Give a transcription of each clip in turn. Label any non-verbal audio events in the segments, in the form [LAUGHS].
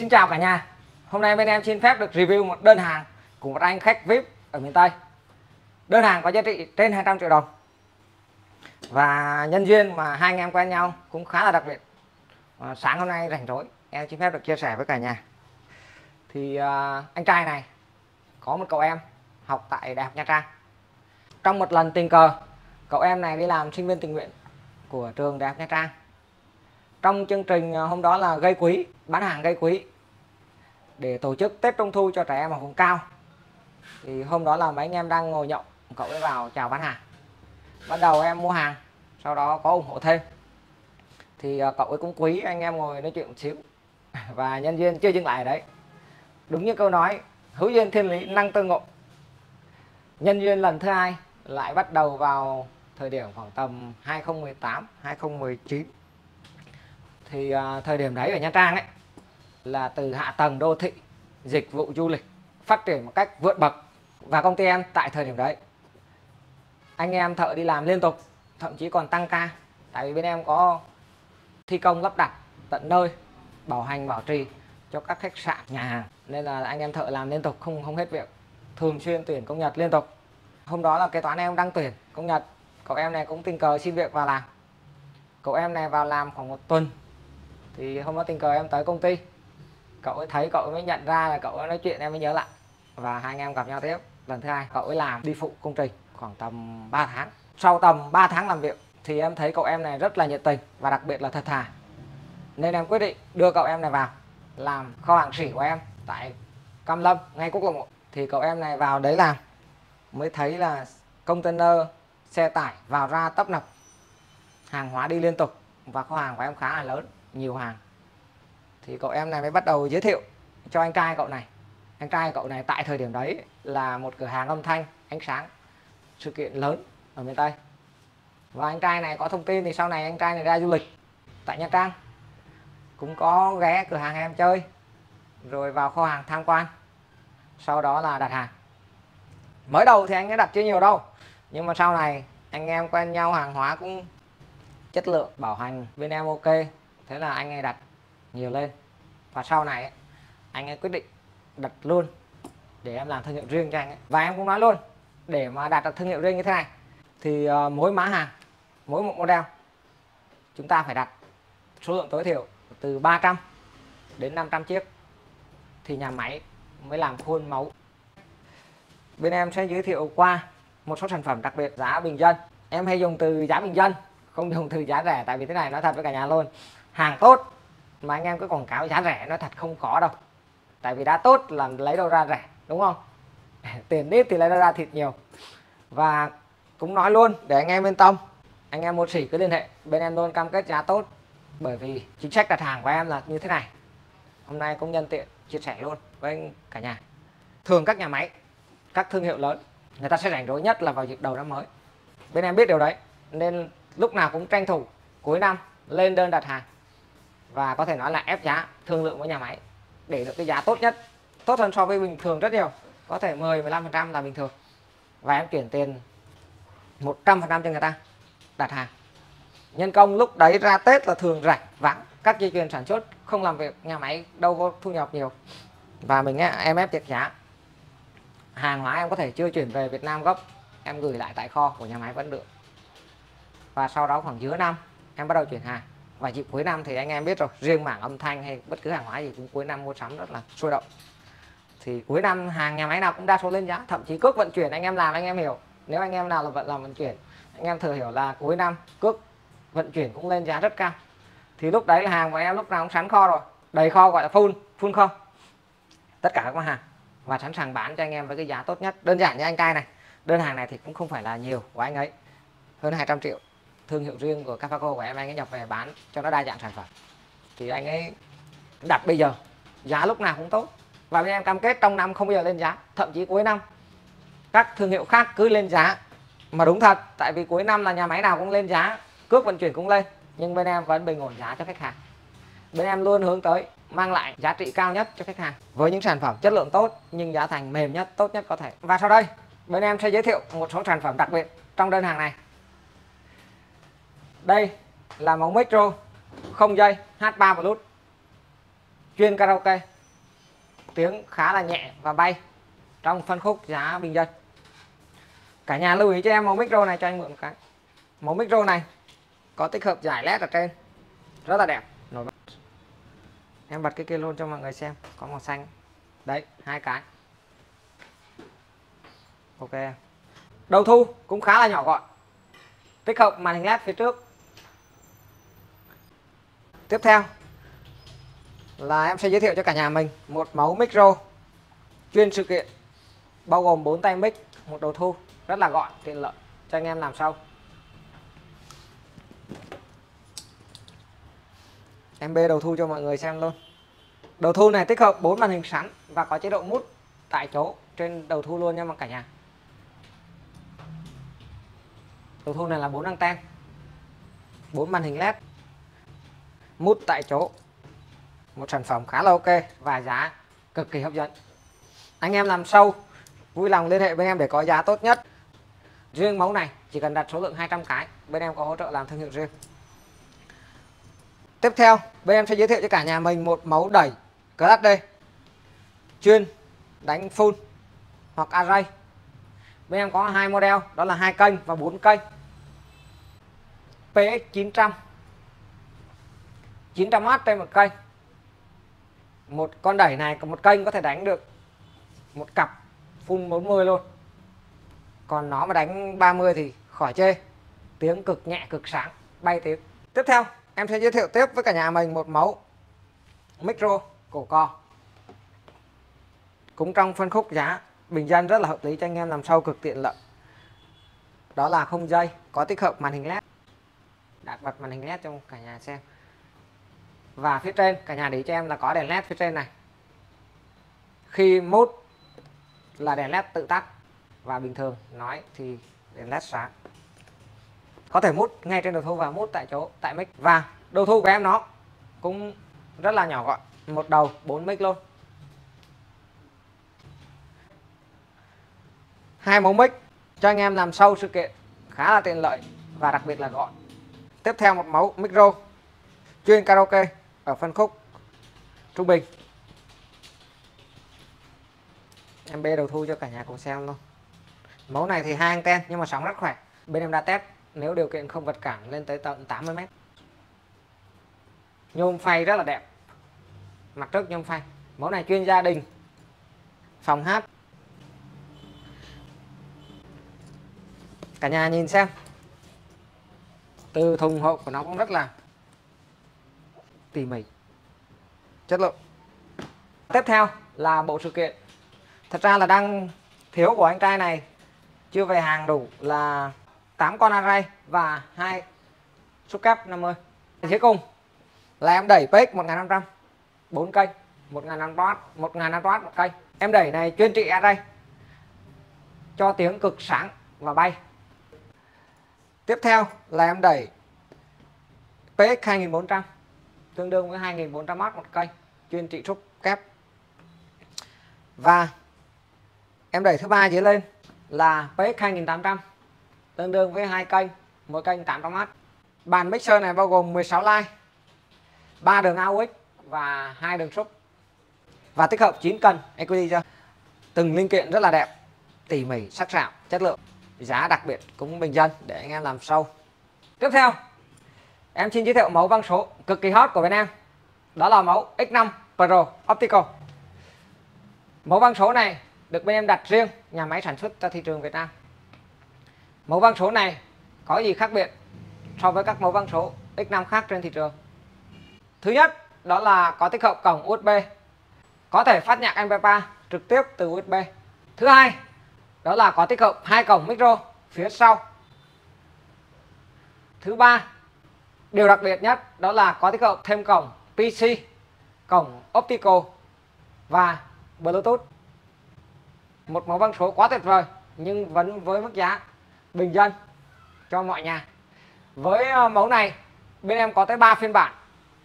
Xin chào cả nhà. Hôm nay bên em xin phép được review một đơn hàng của một anh khách VIP ở miền Tây. Đơn hàng có giá trị trên 200 triệu đồng. Và nhân duyên mà hai anh em quen nhau cũng khá là đặc biệt. À, Sáng hôm nay rảnh rỗi em xin phép được chia sẻ với cả nhà. Thì à, anh trai này có một cậu em học tại Đại học Nha Trang. Trong một lần tình cờ cậu em này đi làm sinh viên tình nguyện của trường Đại học Nha Trang. Trong chương trình à, hôm đó là gây quý bán hàng gây quý để tổ chức Tết Trung Thu cho trẻ em ở vùng cao. Thì hôm đó là mấy anh em đang ngồi nhậu cậu ấy vào chào bán hàng. Ban đầu em mua hàng sau đó có ủng hộ thêm. Thì à, cậu ấy cũng quý anh em ngồi nói chuyện một xíu. [LAUGHS] Và nhân viên chưa dừng lại đấy. Đúng như câu nói hữu duyên thiên lý năng tương ngộ. Nhân duyên lần thứ hai lại bắt đầu vào thời điểm khoảng tầm 2018 2019 thì à, thời điểm đấy ở Nha Trang ấy là từ hạ tầng đô thị, dịch vụ du lịch, phát triển một cách vượt bậc. Và công ty em tại thời điểm đấy, anh em thợ đi làm liên tục, thậm chí còn tăng ca. Tại vì bên em có thi công lắp đặt tận nơi, bảo hành, bảo trì cho các khách sạn, nhà hàng. Nên là anh em thợ làm liên tục, không không hết việc. Thường xuyên tuyển công nhật liên tục. Hôm đó là kế toán em đang tuyển công nhật. Cậu em này cũng tình cờ xin việc vào làm. Cậu em này vào làm khoảng một tuần. Thì hôm đó tình cờ em tới công ty cậu ấy thấy cậu ấy mới nhận ra là cậu ấy nói chuyện em mới nhớ lại. Và hai anh em gặp nhau tiếp. Lần thứ hai, cậu ấy làm đi phụ công trình khoảng tầm 3 tháng. Sau tầm 3 tháng làm việc, thì em thấy cậu em này rất là nhiệt tình và đặc biệt là thật thà. Nên em quyết định đưa cậu em này vào làm kho hàng sỉ của em tại Cam Lâm, ngay quốc lộ 1 thì cậu em này vào đấy làm, mới thấy là container, xe tải vào ra tấp nập. Hàng hóa đi liên tục và kho hàng của em khá là lớn, nhiều hàng thì cậu em này mới bắt đầu giới thiệu cho anh trai cậu này. Anh trai cậu này tại thời điểm đấy là một cửa hàng âm thanh, ánh sáng, sự kiện lớn ở miền Tây. Và anh trai này có thông tin thì sau này anh trai này ra du lịch tại Nha Trang. Cũng có ghé cửa hàng em chơi, rồi vào kho hàng tham quan, sau đó là đặt hàng. Mới đầu thì anh ấy đặt chưa nhiều đâu, nhưng mà sau này anh em quen nhau hàng hóa cũng chất lượng, bảo hành, bên em ok. Thế là anh ấy đặt nhiều lên. Và sau này anh ấy quyết định đặt luôn để em làm thương hiệu riêng cho anh ấy. Và em cũng nói luôn, để mà đạt được thương hiệu riêng như thế này, thì ờ, mỗi mã hàng, mỗi một model, chúng ta phải đặt số lượng tối thiểu từ 300 đến 500 chiếc, thì nhà máy mới làm khuôn mẫu. Bên em sẽ giới thiệu qua một số sản phẩm đặc biệt giá bình dân. Em hay dùng từ giá bình dân, không dùng từ giá rẻ, tại vì thế này nói thật với cả nhà luôn. Hàng tốt mà anh em cứ quảng cáo giá rẻ, nó thật không có đâu. Tại vì đã tốt là lấy đâu ra rẻ, đúng không? [LAUGHS] Tiền ít thì lấy đâu ra thịt nhiều. Và cũng nói luôn, để anh em yên tâm, anh em mua sỉ cứ liên hệ bên em luôn, cam kết giá tốt. Bởi vì chính sách đặt hàng của em là như thế này. Hôm nay cũng nhân tiện chia sẻ luôn với cả nhà. Thường các nhà máy, các thương hiệu lớn, người ta sẽ rảnh rỗi nhất là vào dịp đầu năm mới. Bên em biết điều đấy, nên lúc nào cũng tranh thủ cuối năm lên đơn đặt hàng và có thể nói là ép giá thương lượng với nhà máy để được cái giá tốt nhất, tốt hơn so với bình thường rất nhiều. Có thể 10 15% là bình thường. Và em chuyển tiền 100% cho người ta đặt hàng. Nhân công lúc đấy ra Tết là thường rảnh, vắng. Các dây chuyền sản xuất không làm việc, nhà máy đâu có thu nhập nhiều. Và mình em ép tiệc giá. Hàng hóa em có thể chưa chuyển về Việt Nam gốc, em gửi lại tại kho của nhà máy vẫn được. Và sau đó khoảng giữa năm, em bắt đầu chuyển hàng và dịp cuối năm thì anh em biết rồi, riêng mảng âm thanh hay bất cứ hàng hóa gì cũng cuối năm mua sắm rất là sôi động. Thì cuối năm hàng nhà máy nào cũng đa số lên giá, thậm chí cước vận chuyển anh em làm anh em hiểu. Nếu anh em nào là vận, làm vận chuyển, anh em thừa hiểu là cuối năm cước vận chuyển cũng lên giá rất cao. Thì lúc đấy là hàng của em lúc nào cũng sẵn kho rồi. Đầy kho gọi là full full kho. Tất cả các mặt hàng. Và sẵn sàng bán cho anh em với cái giá tốt nhất. Đơn giản như anh cai này. Đơn hàng này thì cũng không phải là nhiều của anh ấy. Hơn 200 triệu thương hiệu riêng của Cafaco của em, anh ấy nhập về bán cho nó đa dạng sản phẩm. Thì anh ấy đặt bây giờ, giá lúc nào cũng tốt. Và bên em cam kết trong năm không bao giờ lên giá, thậm chí cuối năm, các thương hiệu khác cứ lên giá. Mà đúng thật, tại vì cuối năm là nhà máy nào cũng lên giá, cước vận chuyển cũng lên, nhưng bên em vẫn bình ổn giá cho khách hàng. Bên em luôn hướng tới mang lại giá trị cao nhất cho khách hàng với những sản phẩm chất lượng tốt, nhưng giá thành mềm nhất, tốt nhất có thể. Và sau đây, bên em sẽ giới thiệu một số sản phẩm đặc biệt trong đơn hàng này đây là mẫu micro, không dây H3 Bluetooth, chuyên karaoke. Tiếng khá là nhẹ và bay trong phân khúc giá bình dân. Cả nhà lưu ý cho em mẫu micro này cho anh mượn một cái. Mẫu micro này có tích hợp giải led ở trên, rất là đẹp. Nổi bật. Em bật cái kia luôn cho mọi người xem, có màu xanh. Đấy, hai cái. Ok đầu thu cũng khá là nhỏ gọn. Tích hợp màn hình led phía trước tiếp theo là em sẽ giới thiệu cho cả nhà mình một mẫu micro chuyên sự kiện bao gồm 4 tay mic, một đầu thu, rất là gọn, tiện lợi, cho anh em làm sau. Em bê đầu thu cho mọi người xem luôn. Đầu thu này tích hợp 4 màn hình sẵn và có chế độ mút tại chỗ trên đầu thu luôn nha mọi cả nhà. Đầu thu này là 4 anten 4 màn hình led mút tại chỗ. Một sản phẩm khá là ok và giá cực kỳ hấp dẫn. Anh em làm sâu, vui lòng liên hệ bên em để có giá tốt nhất. Riêng mẫu này chỉ cần đặt số lượng 200 cái, bên em có hỗ trợ làm thương hiệu riêng. Tiếp theo, bên em sẽ giới thiệu cho cả nhà mình một mẫu đẩy Class D. Chuyên, đánh full hoặc array. Bên em có hai model, đó là hai kênh và bốn kênh. PX 900 900W trên một kênh một con đẩy này một kênh có thể đánh được một cặp full 40 luôn. Còn nó mà đánh 30 thì khỏi chê. Tiếng cực nhẹ, cực sáng, bay tiếng. Tiếp theo, em sẽ giới thiệu tiếp với cả nhà mình một mẫu micro cổ co. Cũng trong phân khúc giá, bình dân rất là hợp lý cho anh em làm sau cực tiện lợi. Đó là không dây, có tích hợp màn hình led. Đặt bật màn hình led cho cả nhà xem và phía trên, cả nhà để cho em là có đèn led phía trên này. Khi mốt là đèn led tự tắt. Và bình thường, nói thì đèn led sáng. Có thể mút ngay trên đầu thu và mút tại chỗ, tại mic. Và đầu thu của em nó cũng rất là nhỏ gọn. Một đầu 4 mic luôn. Hai mẫu mic cho anh em làm sâu sự kiện khá là tiện lợi và đặc biệt là gọn. Tiếp theo một mẫu micro chuyên karaoke ở phân khúc trung bình. Em bê đầu thu cho cả nhà cùng xem luôn. Mẫu này thì hai anten nhưng mà sóng rất khỏe. Bên em đã test, nếu điều kiện không vật cản lên tới tận 80 mét. Nhôm phay rất là đẹp. Mặt trước nhôm phay. Mẫu này chuyên gia đình. Phòng hát. Cả nhà nhìn xem. Từ thùng hộp của nó cũng rất là tỉ mỉ. Chất lượng. Tiếp theo là bộ sự kiện. Thật ra là đang thiếu của anh trai này chưa về hàng đủ là 8 con array và hai xúc cáp 50 cuối cùng là em đẩy PX 1500 4 cây 1500 watt 1500 watt một cây. Em đẩy này chuyên trị array cho tiếng cực sáng và bay. Tiếp theo là em đẩy PX 2400 tương đương với 2.400 watt một cây chuyên trị trúc kép. Và em đẩy thứ ba dưới lên là PX 2800 tương đương với hai kênh mỗi kênh 800W bàn mixer này bao gồm 16 line 3 đường AUX và hai đường trúc và tích hợp 9 cân Equity cho từng linh kiện rất là đẹp, tỉ mỉ, sắc sảo, chất lượng, giá đặc biệt cũng bình dân để anh em làm sâu tiếp theo em xin giới thiệu mẫu băng số cực kỳ hot của Việt Nam. Đó là mẫu X5 Pro Optical. Mẫu băng số này được bên em đặt riêng nhà máy sản xuất cho thị trường Việt Nam. Mẫu băng số này có gì khác biệt so với các mẫu băng số X5 khác trên thị trường? Thứ nhất, đó là có tích hợp cổng USB có thể phát nhạc MP3 trực tiếp từ USB thứ hai, đó là có tích hợp hai cổng micro phía sau. Thứ ba điều đặc biệt nhất đó là có tích hợp thêm cổng PC cổng optical và bluetooth. Một mẫu băng số quá tuyệt vời, nhưng vẫn với mức giá bình dân cho mọi nhà. Với ờ, mẫu này, bên em có tới 3 phiên bản.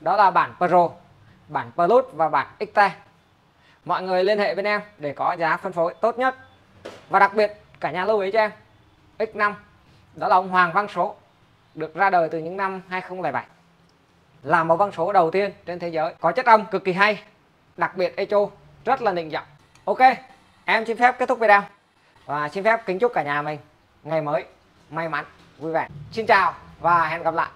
Đó là bản Pro, bản Plus và bản XT mọi người liên hệ bên em để có giá phân phối tốt nhất. Và đặc biệt, cả nhà lưu ý cho em X5 đó là ông Hoàng Văn Số được ra đời từ những năm 2007 là một văn số đầu tiên trên thế giới có chất âm cực kỳ hay, đặc biệt echo, rất là nịnh giọng. Ok, em xin phép kết thúc video. Và xin phép kính chúc cả nhà mình ngày mới may mắn, vui vẻ. Xin chào và hẹn gặp lại.